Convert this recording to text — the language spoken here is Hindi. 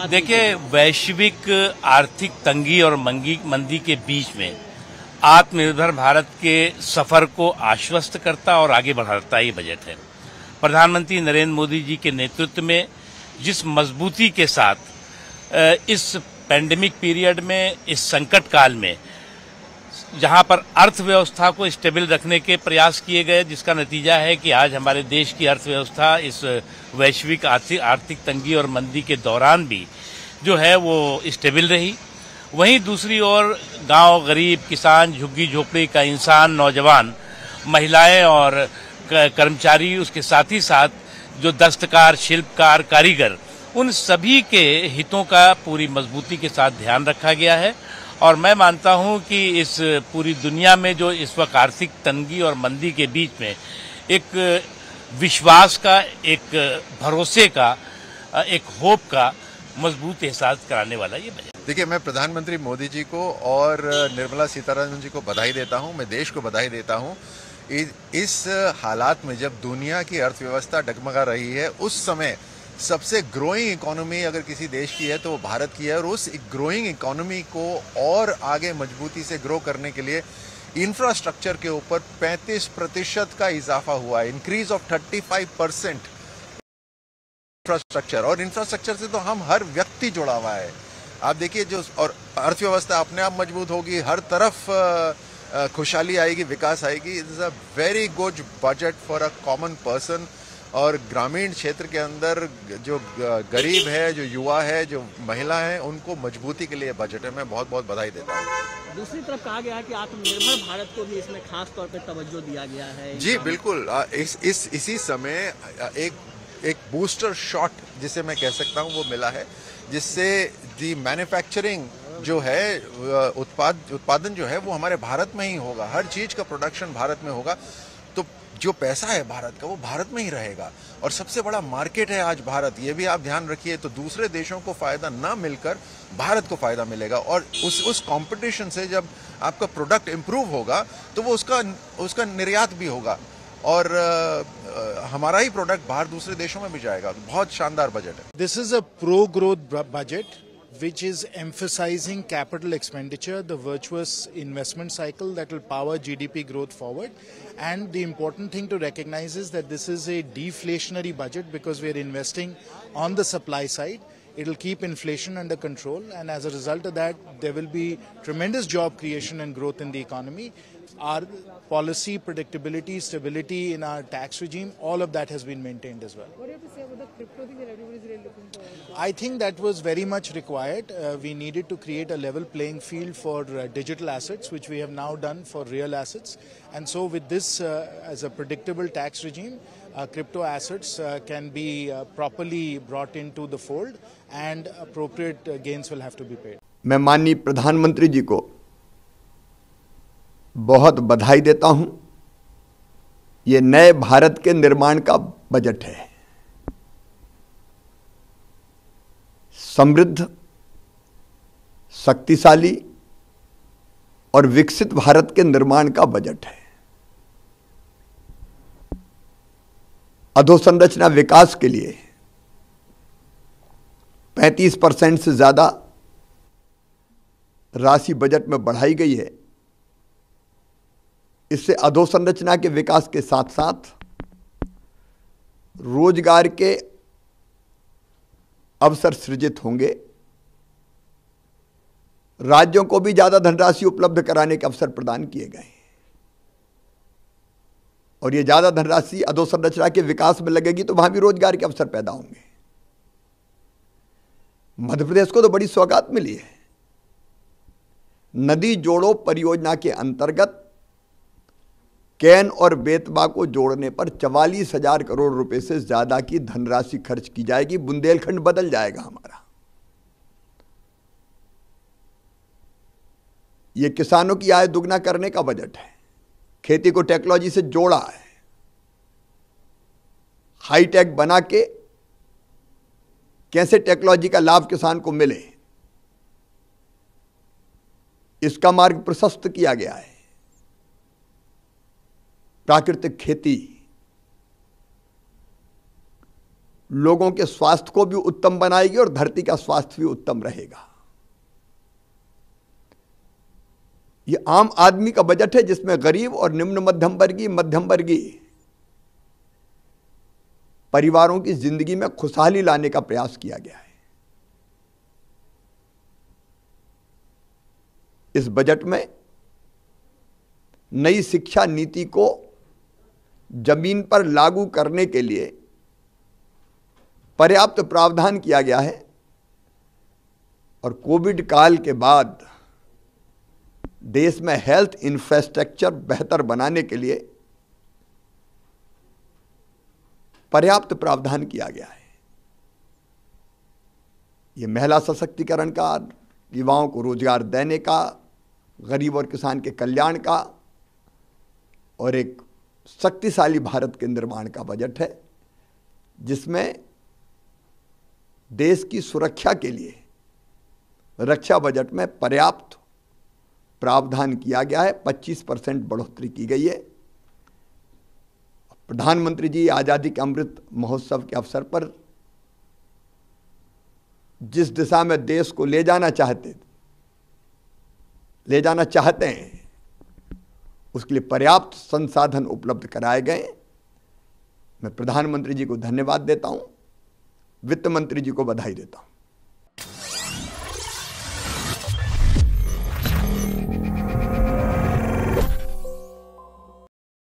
देखिए वैश्विक आर्थिक तंगी और मंगी मंदी के बीच में आत्मनिर्भर भारत के सफ़र को आश्वस्त करता और आगे बढ़ाता ये बजट है। प्रधानमंत्री नरेंद्र मोदी जी के नेतृत्व में जिस मजबूती के साथ इस पैंडेमिक पीरियड में इस संकट काल में जहाँ पर अर्थव्यवस्था को स्टेबल रखने के प्रयास किए गए, जिसका नतीजा है कि आज हमारे देश की अर्थव्यवस्था इस वैश्विक आर्थिक आर्थिक तंगी और मंदी के दौरान भी जो है वो स्टेबल रही। वहीं दूसरी ओर गाँव, गरीब, किसान, झुग्गी, झोपड़ी का इंसान, नौजवान, महिलाएँ और कर्मचारी, उसके साथ ही साथ जो दस्तकार, शिल्पकार, कारीगर, उन सभी के हितों का पूरी मजबूती के साथ ध्यान रखा गया है। और मैं मानता हूँ कि इस पूरी दुनिया में जो इस वक्त आर्थिक तंगी और मंदी के बीच में एक विश्वास का, एक भरोसे का, एक होप का मज़बूत एहसास कराने वाला ये बजट देखिए, मैं प्रधानमंत्री मोदी जी को और निर्मला सीतारामन जी को बधाई देता हूँ, मैं देश को बधाई देता हूँ। इस हालात में जब दुनिया की अर्थव्यवस्था डगमगा रही है, उस समय सबसे ग्रोइंग इकोनॉमी अगर किसी देश की है तो वो भारत की है और उस ग्रोइंग इकोनॉमी को और आगे मजबूती से ग्रो करने के लिए इंफ्रास्ट्रक्चर के ऊपर 35 प्रतिशत का इजाफा हुआ है। इंक्रीज ऑफ़ 35 परसेंट इंफ्रास्ट्रक्चर और इंफ्रास्ट्रक्चर से तो हम हर व्यक्ति जुड़ा हुआ है। आप देखिए जो और अर्थव्यवस्था अपने आप मज़बूत होगी, हर तरफ़ खुशहाली आएगी, विकास आएगी। It is a very good budget for a common person और ग्रामीण क्षेत्र के अंदर जो गरीब है जो युवा है जो महिला है उनको मजबूती के लिए बजट है। मैं बहुत बहुत बधाई देता हूँ। दूसरी तरफ़ कहा गया है कि आत्मनिर्भर भारत को भी इसमें खास तौर पे तवज्जो दिया गया है। जी बिल्कुल। इस इस इसी समय एक एक बूस्टर शॉट जिसे मैं कह सकता हूँ वो मिला है जिससे दी मैन्युफैक्चरिंग जो है उत्पाद उत्पादन जो है वो हमारे भारत में ही होगा। हर चीज़ का प्रोडक्शन भारत में होगा। जो पैसा है भारत का वो भारत में ही रहेगा। और सबसे बड़ा मार्केट है आज भारत। ये भी आप ध्यान रखिए तो दूसरे देशों को फ़ायदा ना मिलकर भारत को फ़ायदा मिलेगा। और उस उस कंपटीशन से जब आपका प्रोडक्ट इम्प्रूव होगा तो वो उसका उसका निर्यात भी होगा। और अ, हमारा ही प्रोडक्ट बाहर दूसरे देशों में भी जाएगा। तो बहुत शानदार बजट है। This is a pro growth budget which is emphasizing capital expenditure, the virtuous investment cycle that will power GDP growth forward. And the important thing to recognize is that this is a deflationary budget because we are investing on the supply side. It will keep inflation under control, and as a result of that, there will be tremendous job creation and growth in the economy. Our policy, predictability, stability in our tax regime, all of that has been maintained as well. What do you have to say about the crypto thing that? I think that was very much required. Uh, we needed to create a level playing field for uh, digital assets, which we have now done for real assets. And so, with this uh, as a predictable tax regime, uh, crypto assets uh, can be uh, properly brought into the fold and appropriate uh, gains will have to be paid. मैं माननीय प्रधानमंत्री जी को बहुत बधाई देता हूं ये नए भारत के निर्माण का बजट है समृद्ध, शक्तिशाली और विकसित भारत के निर्माण का बजट है। अधोसंरचना विकास के लिए 35 परसेंट से ज़्यादा राशि बजट में बढ़ाई गई है। इससे अधोसंरचना के विकास के साथ साथ रोज़गार के अवसर सृजित होंगे। राज्यों को भी ज़्यादा धनराशि उपलब्ध कराने के अवसर प्रदान किए गए हैं। और ये ज़्यादा धनराशि अधोसंरचना के विकास में लगेगी तो वहाँ भी रोज़गार के अवसर पैदा होंगे। मध्य प्रदेश को तो बड़ी सौगात मिली है। नदी जोड़ो परियोजना के अंतर्गत कैन और बेतबा को जोड़ने पर चवालीस हज़ार करोड़ रुपए से ज़्यादा की धनराशि खर्च की जाएगी। बुंदेलखंड बदल जाएगा हमारा। यह किसानों की आय दुगना करने का बजट है। खेती को टेक्नोलॉजी से जोड़ा है। हाईटेक बना के कैसे टेक्नोलॉजी का लाभ किसान को मिले, इसका मार्ग प्रशस्त किया गया है। प्राकृतिक खेती। लोगों के स्वास्थ्य को भी उत्तम बनाएगी और धरती का स्वास्थ्य भी उत्तम रहेगा। ये आम आदमी का बजट है जिसमें गरीब और निम्न मध्यम वर्गीय मध्यम वर्गीय परिवारों की ज़िंदगी में खुशहाली लाने का प्रयास किया गया है। इस बजट में नई शिक्षा नीति को ज़मीन पर लागू करने के लिए पर्याप्त प्रावधान किया गया है और कोविड काल के बाद देश में हेल्थ इंफ्रास्ट्रक्चर बेहतर बनाने के लिए पर्याप्त प्रावधान किया गया है। ये महिला सशक्तिकरण का, युवाओं को रोज़गार देने का, गरीब और किसान के कल्याण का और एक शक्तिशाली भारत के निर्माण का बजट है, जिसमें देश की सुरक्षा के लिए रक्षा बजट में पर्याप्त प्रावधान किया गया है। 25 परसेंट बढ़ोतरी की गई है। प्रधानमंत्री जी आज़ादी के अमृत महोत्सव के अवसर पर जिस दिशा में देश को ले जाना चाहते, ले जाना चाहते हैं उसके लिए पर्याप्त संसाधन उपलब्ध कराए गए। मैं प्रधानमंत्री जी को धन्यवाद देता हूँ, वित्त मंत्री जी को बधाई देता हूँ।